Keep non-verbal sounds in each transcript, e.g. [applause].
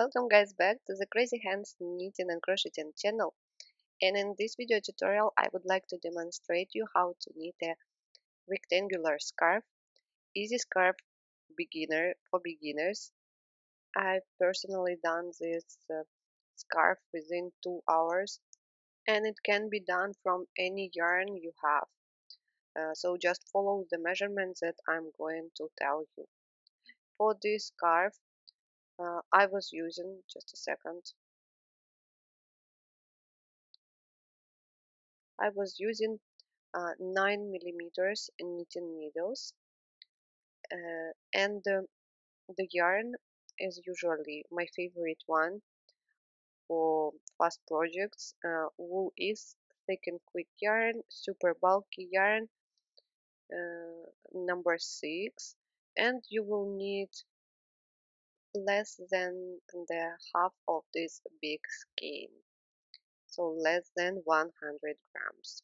Welcome guys back to the Crazy Hands Knitting and Crocheting channel and in this video tutorial I would like to demonstrate you how to knit a rectangular scarf, easy scarf beginner for beginners. I've personally done this uh, scarf within two hours and it can be done from any yarn you have. Uh, so just follow the measurements that I'm going to tell you. For this scarf uh, I was using just a second. I was using uh, 9 millimeters knitting needles uh, and the, the yarn is usually my favorite one for fast projects uh, Wool-Ease thick and quick yarn super bulky yarn uh, number 6 and you will need less than the half of this big skein so less than 100 grams.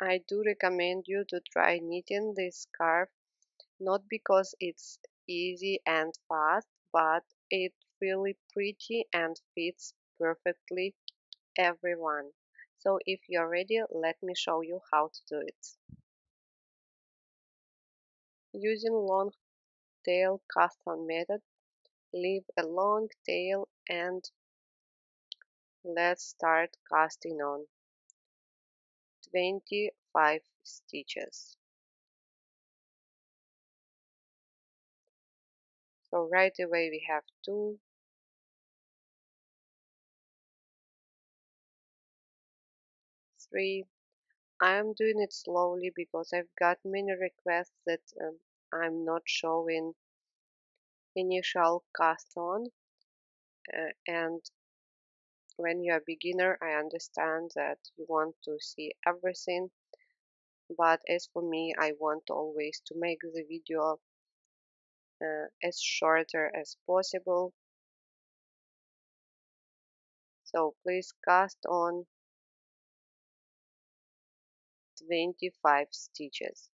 I do recommend you to try knitting this scarf not because it's easy and fast but it's really pretty and fits perfectly everyone. So if you're ready let me show you how to do it. Using long tail cast on method leave a long tail and let's start casting on. 25 stitches. So right away we have two three. I'm doing it slowly because I've got many requests that um, I'm not showing initial cast on uh, and when you're a beginner I understand that you want to see everything but as for me I want always to make the video uh, as shorter as possible. So please cast on 25 stitches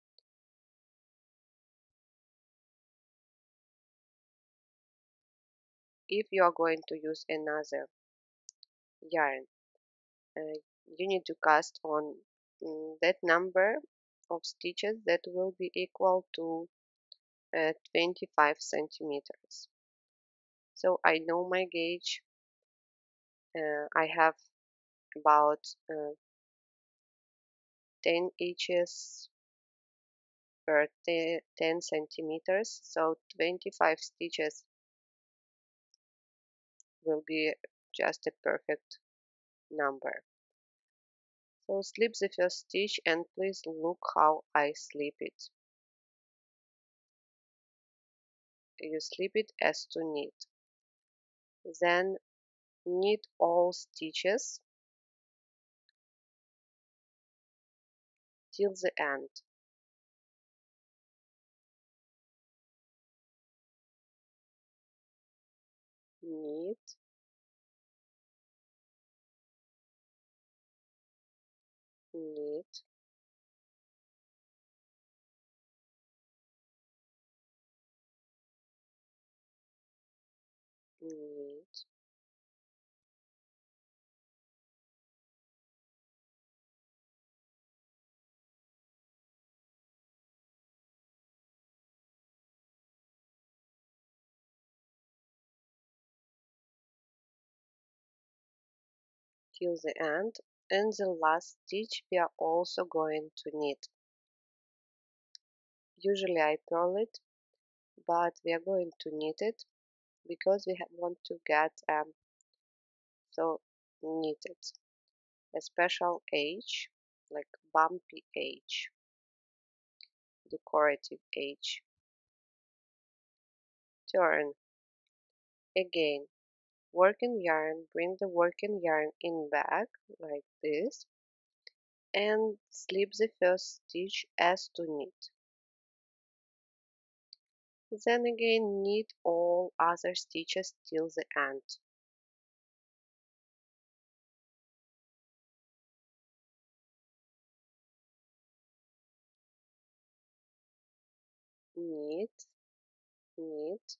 if you are going to use another yarn uh, you need to cast on um, that number of stitches that will be equal to uh, 25 centimeters. So I know my gauge uh, I have about uh, 10 inches per 10 centimeters so 25 stitches will be just a perfect number. So slip the first stitch and please look how I slip it. You slip it as to knit. Then knit all stitches till the end. Knit need knit till the end and the last stitch we are also going to knit. Usually I purl it but we are going to knit it because we want to get um, so knitted. A special edge like bumpy edge decorative edge. Turn. Again working yarn bring the working yarn in back like this and slip the first stitch as to knit. Then again knit all other stitches till the end. Knit knit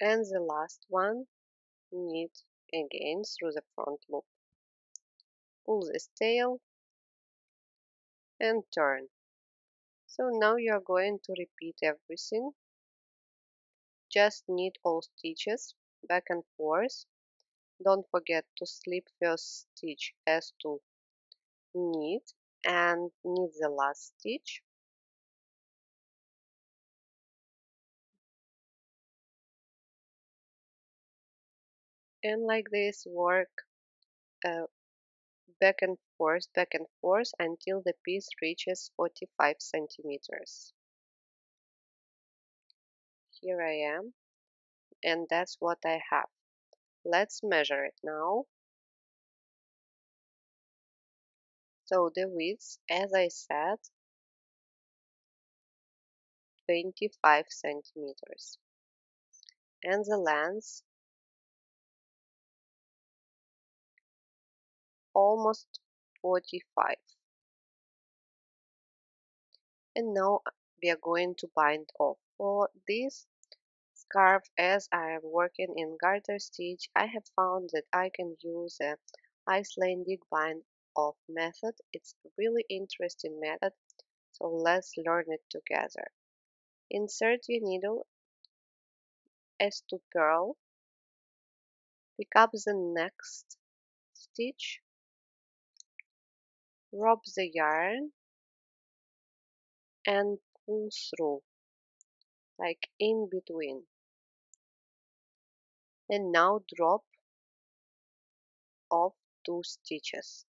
and the last one knit again through the front loop. Pull this tail and turn. So now you are going to repeat everything. Just knit all stitches back and forth. Don't forget to slip first stitch as to knit and knit the last stitch and like this work uh, back and forth back and forth until the piece reaches 45 centimeters. Here I am and that's what I have. Let's measure it now. So the width as I said 25 centimeters. And the length almost 45 and now we are going to bind off. For this scarf as I am working in garter stitch I have found that I can use a Icelandic bind off method. It's a really interesting method so let's learn it together. Insert your needle as to purl pick up the next stitch wrap the yarn and pull through like in between. And now drop off two stitches.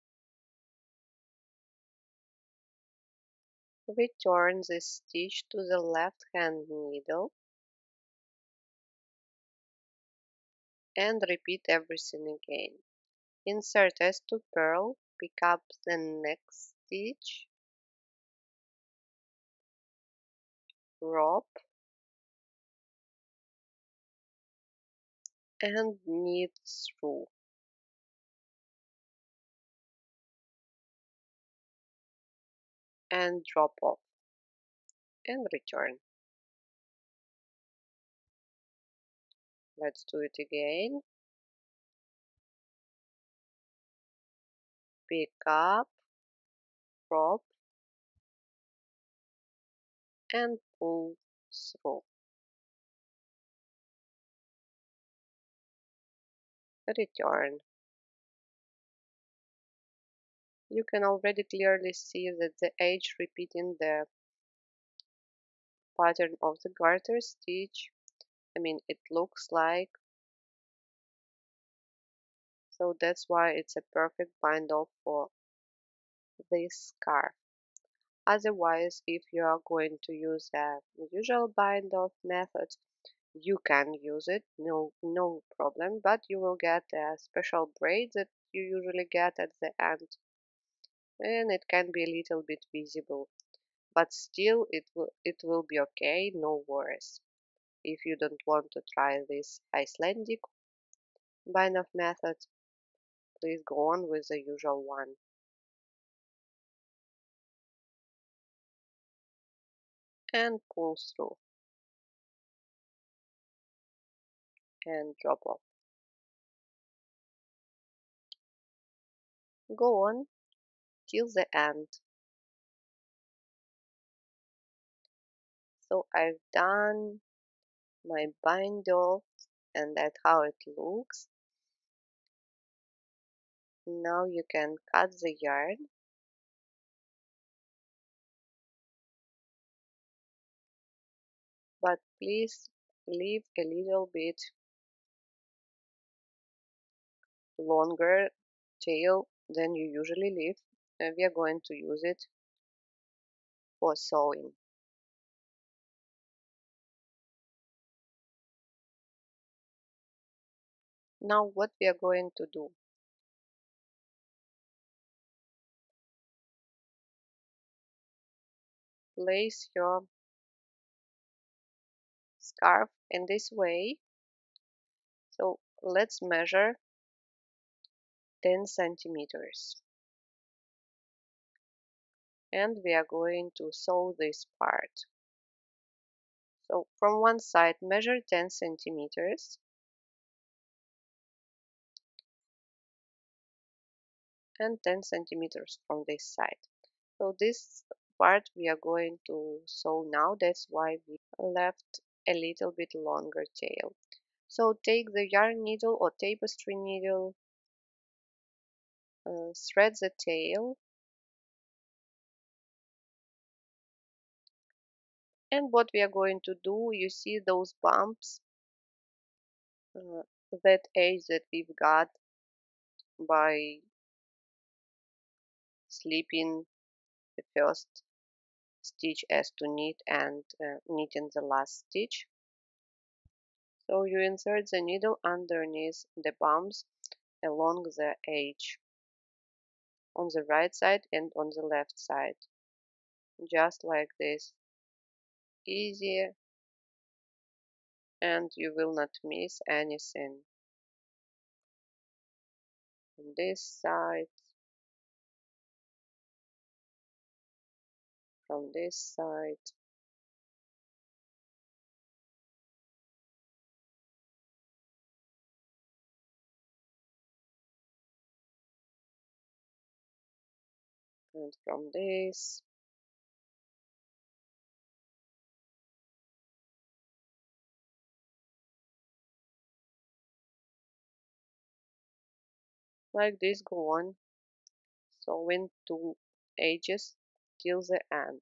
Return the stitch to the left hand needle and repeat everything again. Insert as to purl pick up the next stitch wrap and knit through. And drop off. And return. Let's do it again pick up drop and pull through. Return. You can already clearly see that the edge repeating the pattern of the garter stitch. I mean it looks like so that's why it's a perfect bind off for this scarf otherwise if you are going to use a usual bind off method you can use it no no problem but you will get a special braid that you usually get at the end. And it can be a little bit visible but still it will it will be okay no worries. If you don't want to try this Icelandic bind off method please go on with the usual one. And pull through and drop off. Go on. Till the end. So I've done my bind off and that's how it looks now you can cut the yarn but please leave a little bit longer tail than you usually leave and we are going to use it for sewing. Now what we are going to do? Place your scarf in this way. So let's measure 10 centimeters. And we are going to sew this part. So from one side measure 10 centimeters and 10 centimeters from this side. So this part we are going to sew now, that's why we left a little bit longer tail. So take the yarn needle or tapestry needle, uh, thread the tail, and what we are going to do, you see those bumps, uh, that edge that we've got by slipping the first stitch as to knit and uh, knitting the last stitch. So you insert the needle underneath the bumps along the edge on the right side and on the left side. Just like this. Easy. And you will not miss anything. On this side from this side. And from this. Like this go on. Sewing two edges till the end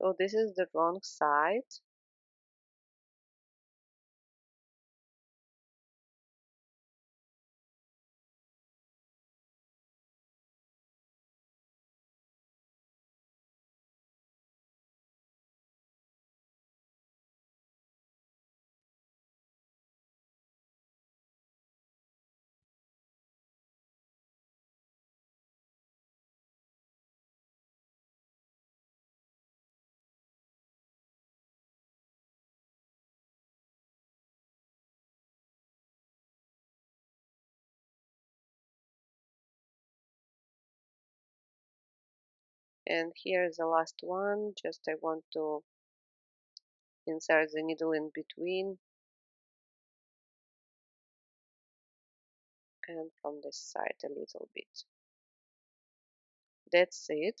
so this is the wrong side and here is the last one just I want to insert the needle in between. And from this side a little bit. That's it.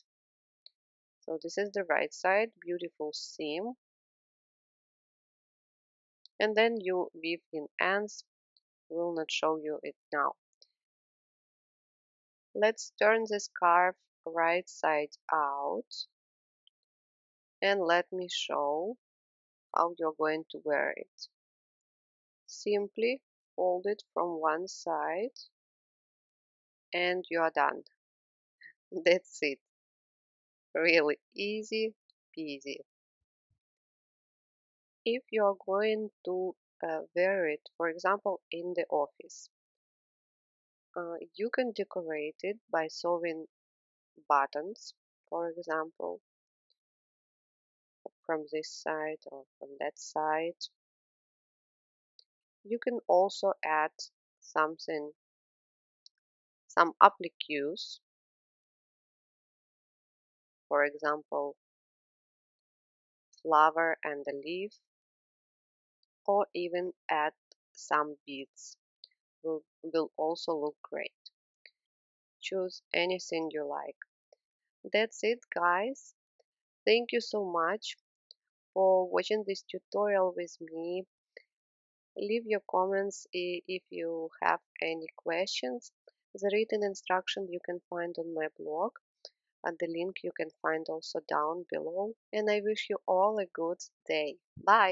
So this is the right side beautiful seam. And then you weave in ends. Will not show you it now. Let's turn the scarf right side out. And let me show how you're going to wear it. Simply fold it from one side and you are done. [laughs] That's it. Really easy peasy. If you're going to uh, wear it for example in the office uh, you can decorate it by sewing buttons for example from this side or from that side. You can also add something some appliques. For example flower and a leaf or even add some beads. Will, will also look great choose anything you like. That's it guys. Thank you so much for watching this tutorial with me. Leave your comments if you have any questions. The written instruction you can find on my blog and the link you can find also down below. And I wish you all a good day. Bye!